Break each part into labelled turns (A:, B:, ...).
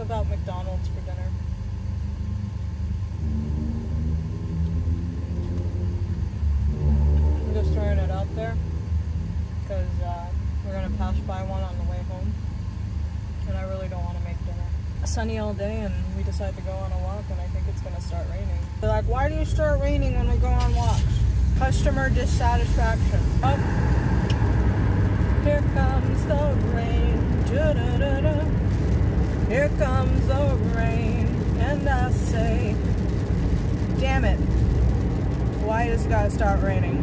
A: about McDonald's for dinner. I'm just throwing it out there because uh, we're gonna pass by one on the way home, and I really don't want to make dinner. It's Sunny all day, and we decide to go on a walk, and I think it's gonna start raining. They're like, "Why do you start raining when we go on walks?" Customer dissatisfaction. Oh, here comes the rain. Da-da-da-da. Here comes the rain, and I say, damn it, why does it gotta start raining?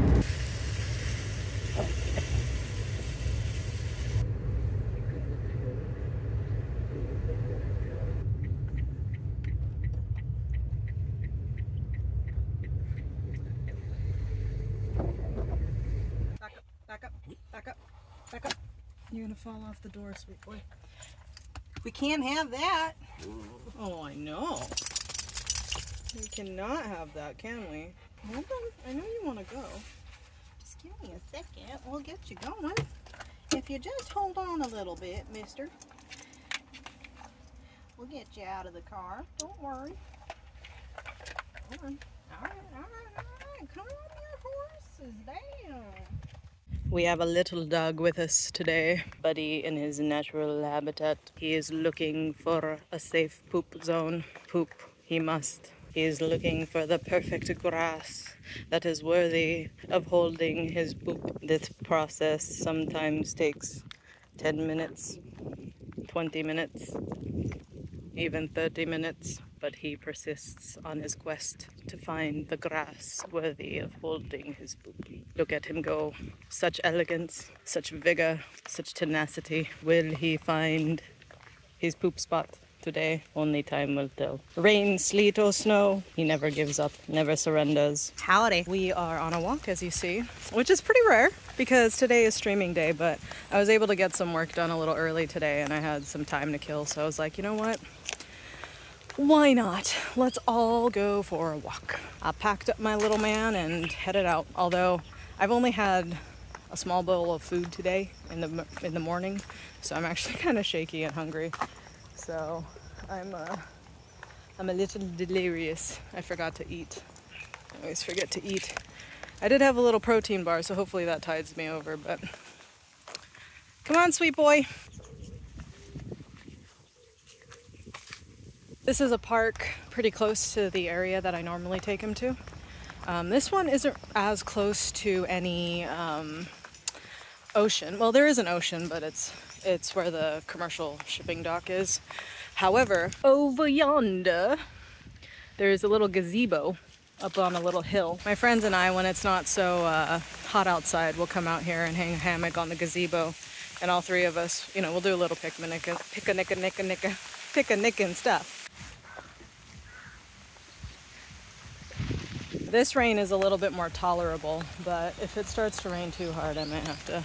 A: Back up, back up, back up, back up. You're gonna fall off the door, sweet boy. We can't have that. Oh, I know. We cannot have that, can we? Hold on. I know you want to go. Just give me a second. We'll get you going. If you just hold on a little bit, mister. We'll get you out of the car. Don't worry. Come on. All right, all right, all right. Come on, your horses. Damn. We have a little dog with us today. Buddy in his natural habitat. He is looking for a safe poop zone. Poop, he must. He is looking for the perfect grass that is worthy of holding his poop. This process sometimes takes 10 minutes, 20 minutes, even 30 minutes, but he persists on his quest to find the grass worthy of holding his poop. Look at him go. Such elegance, such vigor, such tenacity. Will he find his poop spot today? Only time will tell. Rain, sleet, or snow, he never gives up, never surrenders. Howdy. We are on a walk, as you see, which is pretty rare because today is streaming day, but I was able to get some work done a little early today and I had some time to kill, so I was like, you know what? Why not? Let's all go for a walk. I packed up my little man and headed out. Although I've only had a small bowl of food today in the in the morning, so I'm actually kind of shaky and hungry. So I'm uh, I'm a little delirious. I forgot to eat. I always forget to eat. I did have a little protein bar, so hopefully that tides me over. But come on, sweet boy. This is a park pretty close to the area that I normally take him to. Um, this one isn't as close to any um, ocean. Well, there is an ocean, but it's it's where the commercial shipping dock is. However, over yonder, there's a little gazebo up on a little hill. My friends and I, when it's not so uh, hot outside, we'll come out here and hang a hammock on the gazebo. And all three of us, you know, we'll do a little picnic, picnic, picnic, picnic and stuff. This rain is a little bit more tolerable, but if it starts to rain too hard, I might have to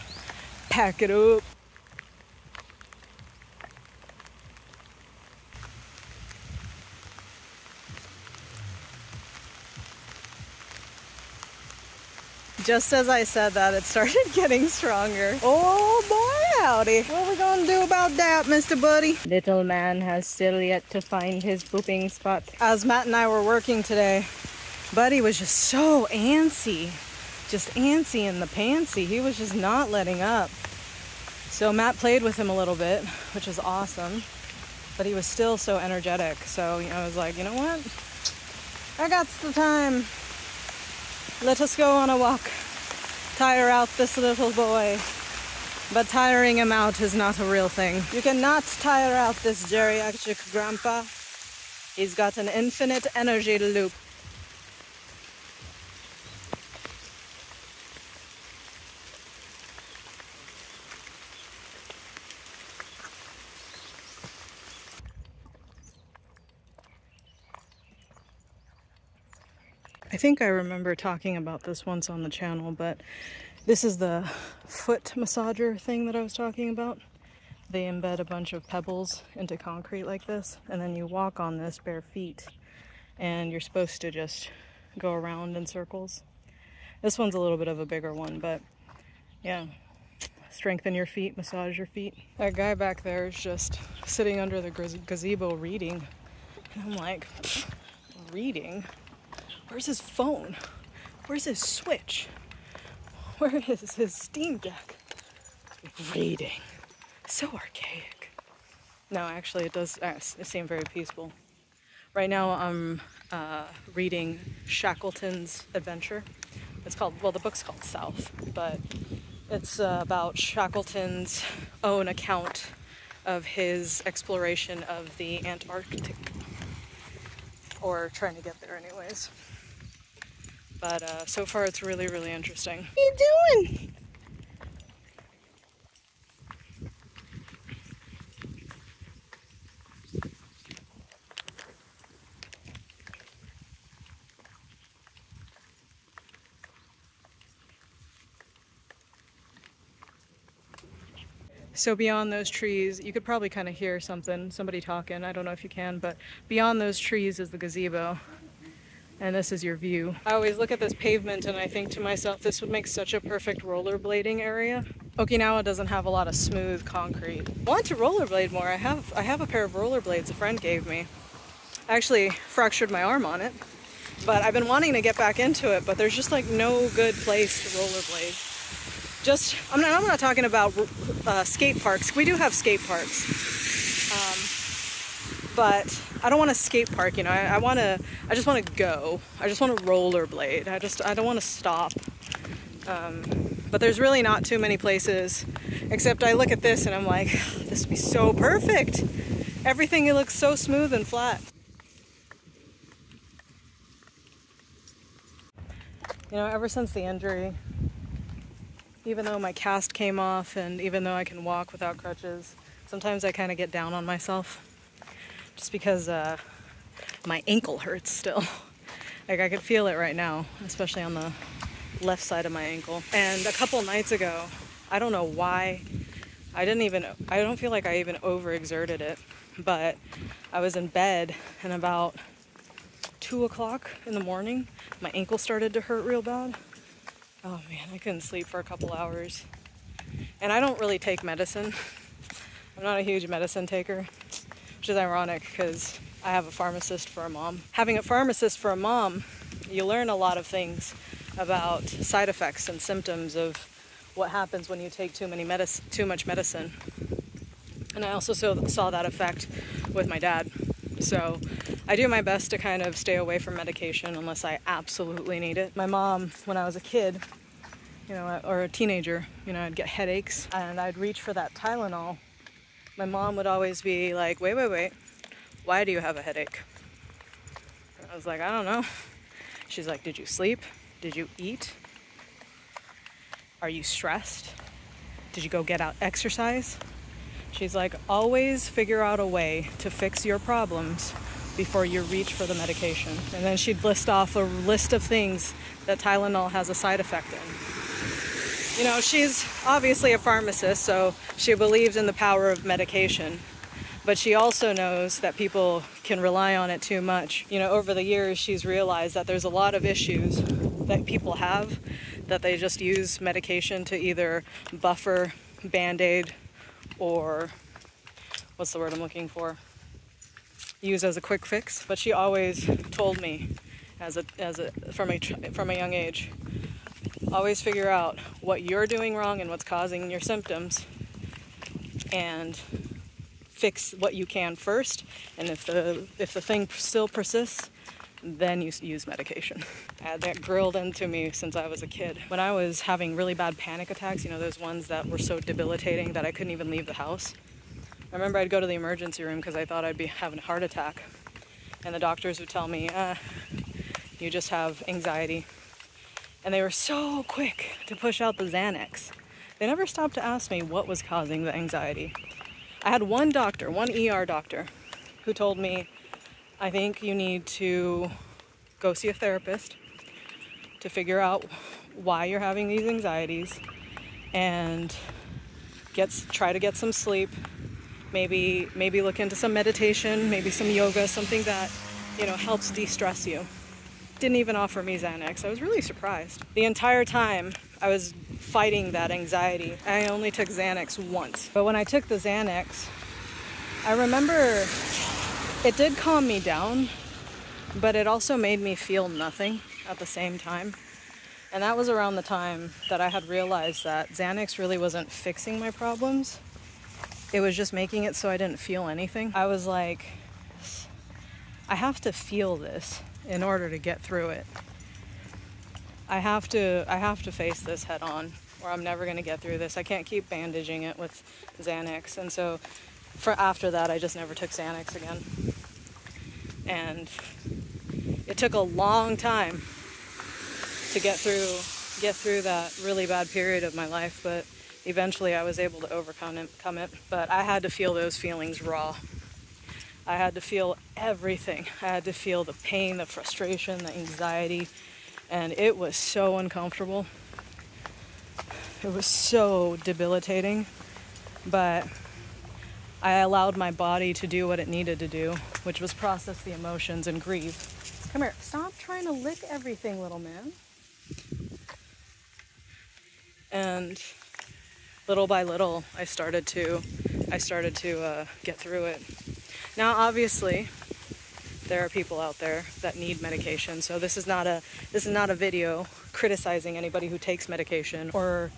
A: pack it up. Just as I said that, it started getting stronger. Oh boy, howdy. What are we gonna do about that, Mr. Buddy? Little man has still yet to find his pooping spot. As Matt and I were working today, Buddy was just so antsy. Just antsy in the pantsy. He was just not letting up. So Matt played with him a little bit, which was awesome. But he was still so energetic. So you know, I was like, you know what? I got the time. Let us go on a walk. Tire out this little boy. But tiring him out is not a real thing. You cannot tire out this geriatric grandpa. He's got an infinite energy loop. I think I remember talking about this once on the channel, but this is the foot massager thing that I was talking about. They embed a bunch of pebbles into concrete like this, and then you walk on this bare feet, and you're supposed to just go around in circles. This one's a little bit of a bigger one, but yeah, strengthen your feet, massage your feet. That guy back there is just sitting under the gazebo reading. And I'm like, reading? Where's his phone? Where's his switch? Where is his Steam Deck? Reading. So archaic. No, actually, it does uh, seem very peaceful. Right now, I'm uh, reading Shackleton's Adventure. It's called, well, the book's called South, but it's uh, about Shackleton's own account of his exploration of the Antarctic, or trying to get there, anyways. But uh, so far, it's really, really interesting. What are you doing? So beyond those trees, you could probably kind of hear something, somebody talking. I don't know if you can, but beyond those trees is the gazebo. And this is your view. I always look at this pavement and I think to myself, this would make such a perfect rollerblading area. Okinawa doesn't have a lot of smooth concrete. I want to rollerblade more. I have, I have a pair of rollerblades a friend gave me. I actually fractured my arm on it, but I've been wanting to get back into it, but there's just like no good place to rollerblade just I'm not, I'm not talking about uh, skate parks. We do have skate parks, but I don't want a skate park. You know, I, I want to. I just want to go. I just want to rollerblade. I just I don't want to stop. Um, but there's really not too many places, except I look at this and I'm like, this would be so perfect. Everything looks so smooth and flat. You know, ever since the injury, even though my cast came off and even though I can walk without crutches, sometimes I kind of get down on myself just because uh, my ankle hurts still. like I could feel it right now, especially on the left side of my ankle. And a couple nights ago, I don't know why, I didn't even, I don't feel like I even overexerted it, but I was in bed and about two o'clock in the morning, my ankle started to hurt real bad. Oh man, I couldn't sleep for a couple hours. And I don't really take medicine. I'm not a huge medicine taker, is ironic because I have a pharmacist for a mom. Having a pharmacist for a mom, you learn a lot of things about side effects and symptoms of what happens when you take too many too much medicine. And I also saw, saw that effect with my dad. So I do my best to kind of stay away from medication unless I absolutely need it. My mom, when I was a kid, you know, or a teenager, you know, I'd get headaches and I'd reach for that Tylenol. My mom would always be like, wait, wait, wait, why do you have a headache? I was like, I don't know. She's like, did you sleep? Did you eat? Are you stressed? Did you go get out exercise? She's like, always figure out a way to fix your problems before you reach for the medication. And then she'd list off a list of things that Tylenol has a side effect in. You know, she's obviously a pharmacist, so she believes in the power of medication. But she also knows that people can rely on it too much. You know, over the years, she's realized that there's a lot of issues that people have that they just use medication to either buffer, band aid, or what's the word I'm looking for? use as a quick fix, but she always told me as a, as a, from, a, from a young age, always figure out what you're doing wrong and what's causing your symptoms and fix what you can first. And if the, if the thing still persists, then you use medication. That grilled into me since I was a kid. When I was having really bad panic attacks, you know, those ones that were so debilitating that I couldn't even leave the house, I remember I'd go to the emergency room because I thought I'd be having a heart attack. And the doctors would tell me, uh, you just have anxiety. And they were so quick to push out the Xanax. They never stopped to ask me what was causing the anxiety. I had one doctor, one ER doctor, who told me, I think you need to go see a therapist to figure out why you're having these anxieties and get try to get some sleep maybe maybe look into some meditation, maybe some yoga, something that you know helps de-stress you. Didn't even offer me Xanax. I was really surprised. The entire time I was fighting that anxiety. I only took Xanax once. But when I took the Xanax, I remember it did calm me down, but it also made me feel nothing at the same time. And that was around the time that I had realized that Xanax really wasn't fixing my problems. It was just making it so I didn't feel anything. I was like, I have to feel this in order to get through it. I have to I have to face this head on or I'm never going to get through this. I can't keep bandaging it with Xanax. And so for after that I just never took Xanax again. And it took a long time to get through get through that really bad period of my life, but eventually I was able to overcome it, it. But I had to feel those feelings raw. I had to feel everything. I had to feel the pain, the frustration, the anxiety, and it was so uncomfortable. It was so debilitating, but I allowed my body to do what it needed to do, which was process the emotions and grieve. Come here, stop trying to lick everything, little man. And little by little, I started to, I started to uh, get through it. Now, obviously, there are people out there that need medication. So this is not a this is not a video criticizing anybody who takes medication or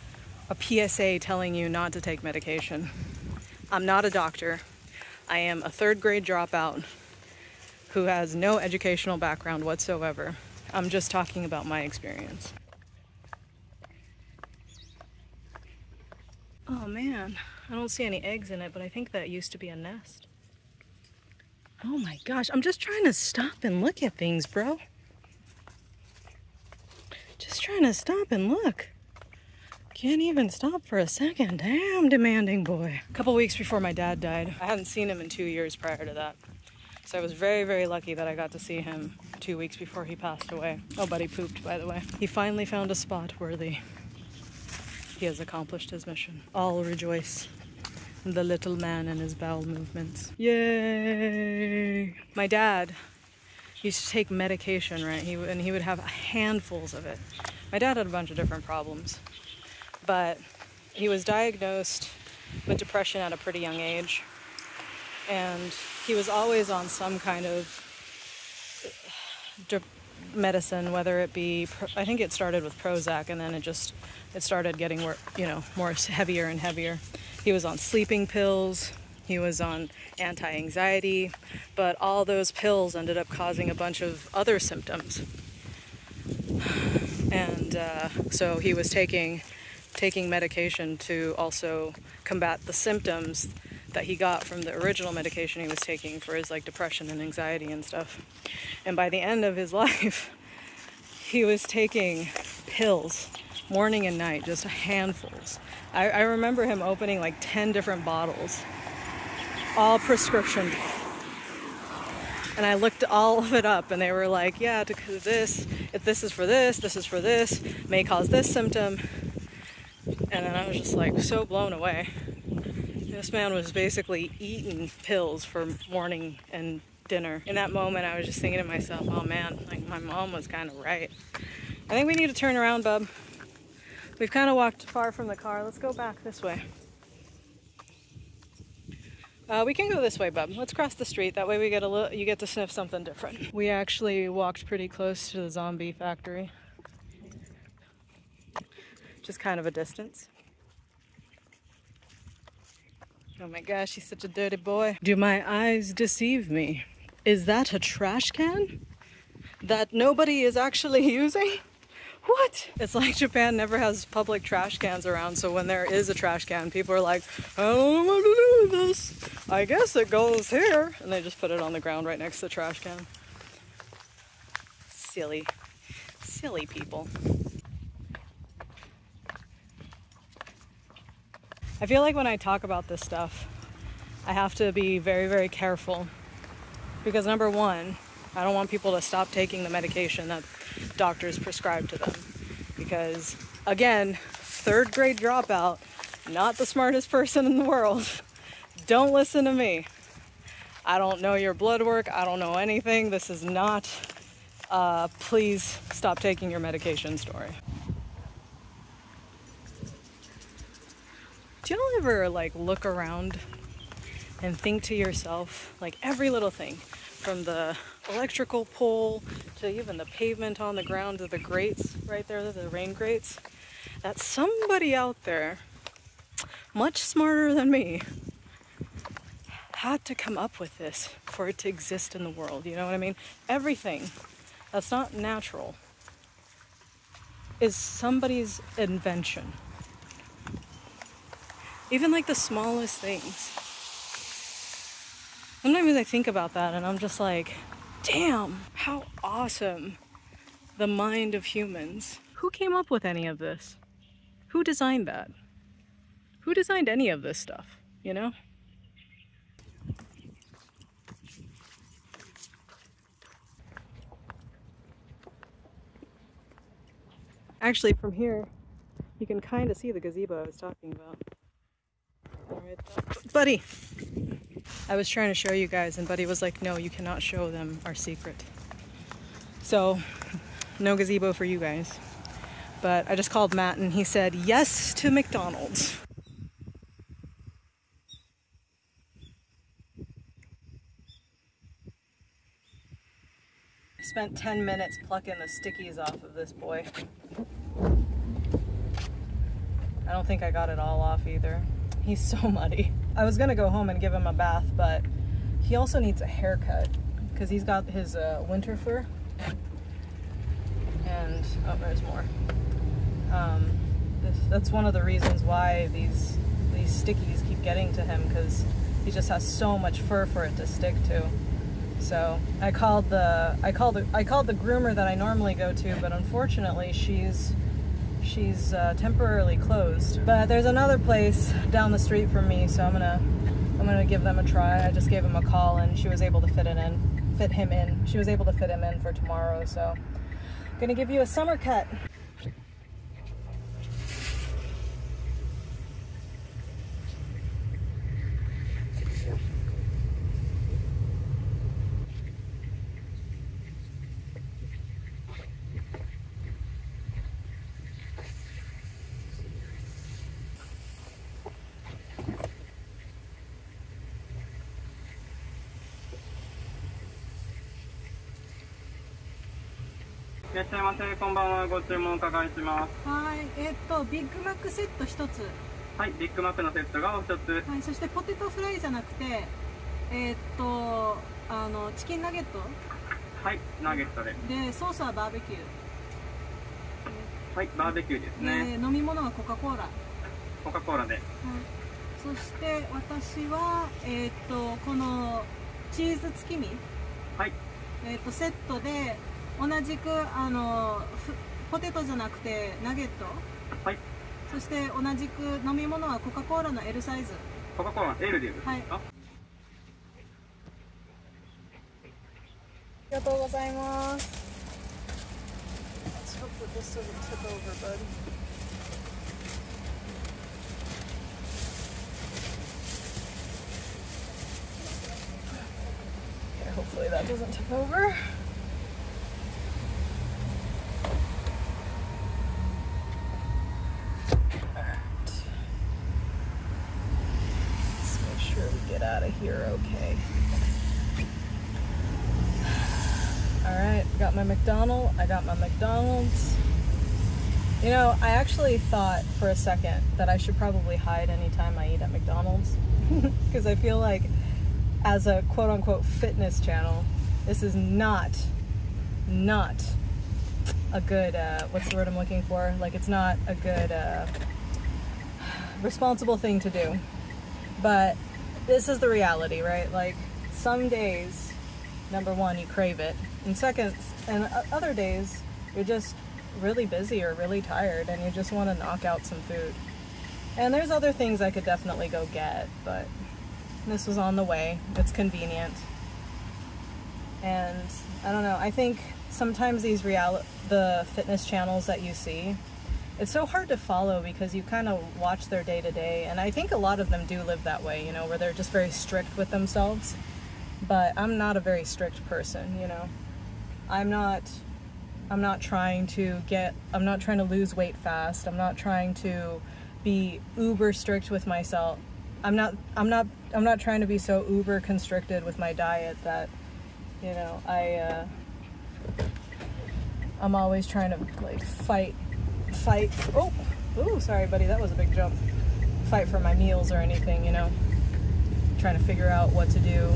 A: a PSA telling you not to take medication. I'm not a doctor. I am a third grade dropout who has no educational background whatsoever. I'm just talking about my experience. Oh man, I don't see any eggs in it, but I think that used to be a nest. Oh my gosh, I'm just trying to stop and look at things, bro. Just trying to stop and look. Can't even stop for a second. Damn demanding boy. A couple weeks before my dad died, I hadn't seen him in two years prior to that. So I was very, very lucky that I got to see him two weeks before he passed away. Oh, he pooped, by the way. He finally found a spot worthy. He has accomplished his mission. All rejoice the little man and his bowel movements. Yay! My dad used to take medication, right? He, and he would have handfuls of it. My dad had a bunch of different problems, but he was diagnosed with depression at a pretty young age. And he was always on some kind of uh, medicine, whether it be, I think it started with Prozac and then it just, it started getting, you know, more heavier and heavier. He was on sleeping pills, he was on anti anxiety, but all those pills ended up causing a bunch of other symptoms. And uh, so he was taking, taking medication to also combat the symptoms that he got from the original medication he was taking for his like depression and anxiety and stuff. And by the end of his life, he was taking pills morning and night, just handfuls. I, I remember him opening like 10 different bottles, all prescription. And I looked all of it up, and they were like, yeah, to this, if this is for this, this is for this, may cause this symptom. And then I was just like so blown away. This man was basically eating pills for morning and dinner. In that moment, I was just thinking to myself, oh man, like my mom was kind of right. I think we need to turn around, bub. We've kind of walked far from the car. Let's go back this way. Uh, we can go this way, bub. Let's cross the street. That way we get a little, you get to sniff something different. We actually walked pretty close to the zombie factory. Just kind of a distance. Oh my gosh, he's such a dirty boy. Do my eyes deceive me? Is that a trash can that nobody is actually using? What? It's like Japan never has public trash cans around, so when there is a trash can, people are like, I don't know what to do with this. I guess it goes here. And they just put it on the ground right next to the trash can. Silly, silly people. I feel like when I talk about this stuff, I have to be very, very careful. Because number one, I don't want people to stop taking the medication that doctors prescribe to them. Because, again, third grade dropout, not the smartest person in the world. Don't listen to me. I don't know your blood work. I don't know anything. This is not, uh, please stop taking your medication story. Do you ever like look around and think to yourself, like every little thing, from the electrical pole to even the pavement on the ground to the grates right there, the rain grates, that somebody out there, much smarter than me, had to come up with this for it to exist in the world. You know what I mean? Everything that's not natural is somebody's invention. Even like the smallest things. Sometimes I think about that and I'm just like, damn, how awesome the mind of humans. Who came up with any of this? Who designed that? Who designed any of this stuff, you know? Actually, from here, you can kind of see the gazebo I was talking about. Buddy! I was trying to show you guys and Buddy was like, no, you cannot show them our secret. So, no gazebo for you guys. But I just called Matt and he said yes to McDonald's. Spent 10 minutes plucking the stickies off of this boy. I don't think I got it all off either. He's so muddy. I was gonna go home and give him a bath, but he also needs a haircut because he's got his uh, winter fur. And, oh, there's more. Um, this, that's one of the reasons why these, these stickies keep getting to him because he just has so much fur for it to stick to. So I called the I called the, I called the groomer that I normally go to, but unfortunately she's she's uh, temporarily closed. But there's another place down the street from me, so I'm gonna I'm gonna give them a try. I just gave him a call and she was able to fit it in, fit him in. She was able to fit him in for tomorrow, so I'm gonna give you a summer cut.
B: いらっしゃいませ。こんばんは。ご注文お伺いします。
A: はい、えっとビッグマックセット一つ。
B: はい、ビッグマックのセットがお一つ。
A: はい、そしてポテトフライじゃなくて、えーっとあのチキンナゲット
B: はい、ナゲットで。
A: でソースはバーベキュ
B: はい、バーベキューです
A: ー、
B: ね。
A: で飲み物はコカ・コーラ、はい、
B: コカ・コーラで。
A: そして私はえーっとこのチーズ月見、
B: はい、
A: えーっとセットで同じくあのポテトじゃなくてナゲット？
B: はい。
A: そして同じく飲み物はコカ・コーラの L サイズ。
B: コカ・コーラ L でいいですか、はい、
A: ありがとうございます。ちょっと McDonald. I got my McDonald's. You know, I actually thought for a second that I should probably hide anytime I eat at McDonald's because I feel like as a quote unquote fitness channel, this is not not a good uh, what's the word I'm looking for? Like it's not a good uh, responsible thing to do. But this is the reality, right? Like some days, number one, you crave it, and second, and other days, you're just really busy or really tired, and you just want to knock out some food. And there's other things I could definitely go get, but this was on the way. It's convenient, and I don't know. I think sometimes these real the fitness channels that you see it's so hard to follow because you kind of watch their day to day and i think a lot of them do live that way you know where they're just very strict with themselves but i'm not a very strict person you know i'm not i'm not trying to get i'm not trying to lose weight fast. I'm not trying to be uber strict with myself. I'm not I'm not I'm not trying to be so uber constricted with my diet that you know, I uh I'm always trying to like fight fight oh oh sorry buddy that was a big jump. Fight for my meals or anything you know. Trying to figure out what to do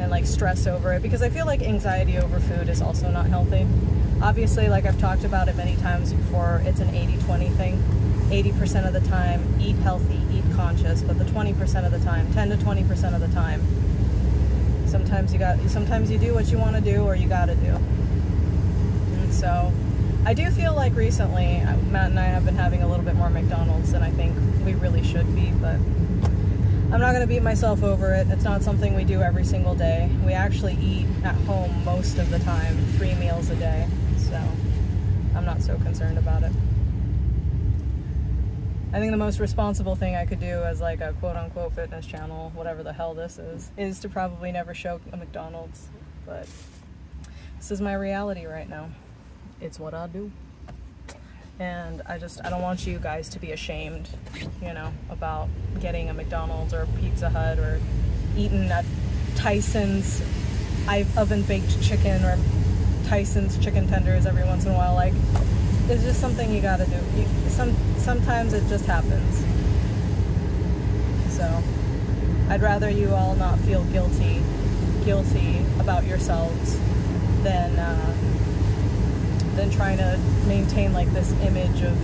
A: and like stress over it because I feel like anxiety over food is also not healthy. Obviously like I've talked about it many times before it's an 80-20 thing. 80% of the time eat healthy eat conscious but the 20% of the time 10 to 20% of the time sometimes you got sometimes you do what you want to do or you got to do. And so I do feel like recently uh, Matt and I have been having a little bit more McDonald's than I think we really should be, but I'm not to beat myself over it. It's not something we do every single day. We actually eat at home most of the time, three meals a day, so I'm not so concerned about it. I think the most responsible thing I could do as like a quote unquote fitness channel, whatever the hell this is, is to probably never show a McDonald's. But this is my reality right now it's what I do. And I just, I don't want you guys to be ashamed, you know, about getting a McDonald's or a Pizza Hut or eating at Tyson's oven baked chicken or Tyson's chicken tenders every once in a while. Like, it's just something you gotta do. You, some Sometimes it just happens. So, I'd rather you all not feel guilty, guilty about yourselves than, uh, than trying to maintain like this image of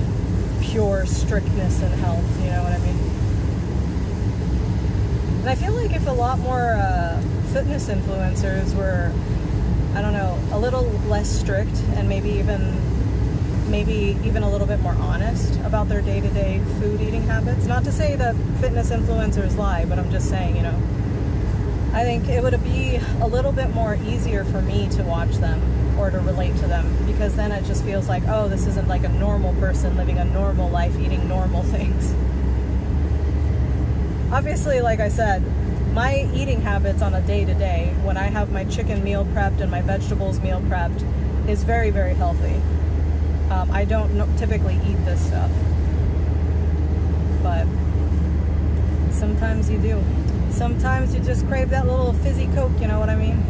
A: pure strictness and health, you know what I mean? And I feel like if a lot more uh, fitness influencers were, I don't know, a little less strict and maybe even maybe even a little bit more honest about their day-to-day food eating habits. Not to say that fitness influencers lie, but I'm just saying, you know, I think it would be a little bit more easier for me to watch them or to relate to them because then it just feels like, oh, this isn't like a normal person living a normal life eating normal things. Obviously, like I said, my eating habits on a day to day, when I have my chicken meal prepped and my vegetables meal prepped, is very, very healthy. Um, I don't typically eat this stuff, but sometimes you do. Sometimes you just crave that little fizzy Coke, you know what I mean?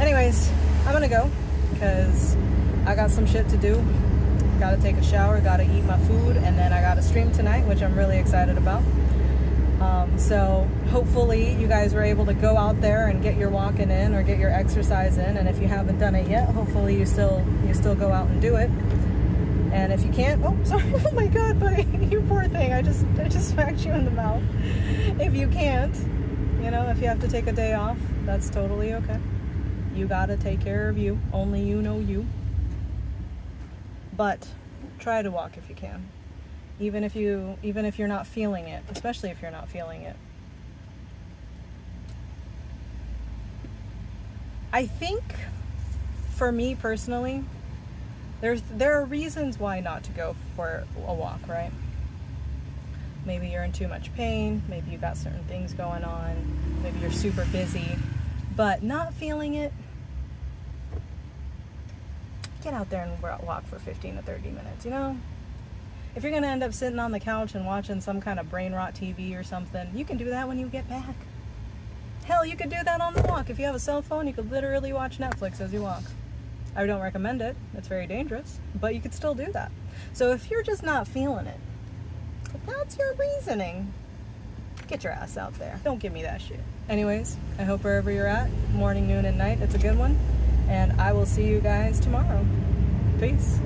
A: Anyways, I'm gonna go because I got some shit to do. Gotta take a shower, gotta eat my food, and then I gotta stream tonight, which I'm really excited about. Um, so hopefully you guys were able to go out there and get your walking in or get your exercise in. And if you haven't done it yet, hopefully you still you still go out and do it. And if you can't, oh sorry, oh my god, buddy, you poor thing. I just I just smacked you in the mouth. If you can't, you know, if you have to take a day off, that's totally okay. You gotta take care of you. Only you know you. But try to walk if you can. Even if you even if you're not feeling it, especially if you're not feeling it. I think for me personally, there's there are reasons why not to go for a walk, right? Maybe you're in too much pain, maybe you got certain things going on, maybe you're super busy, but not feeling it get out there and walk for 15 to 30 minutes, you know? If you're to end up sitting on the couch and watching some kind of brain rot TV or something, you can do that when you get back. Hell, you could do that on the walk. If you have a cell phone, you could literally watch Netflix as you walk. I don't recommend it. It's very dangerous, but you could still do that. So if you're just not feeling it, if that's your reasoning, get your ass out there. Don't give me that shit. Anyways, I hope wherever you're at, morning, noon, and night, it's a good one and I will see you guys tomorrow. Peace.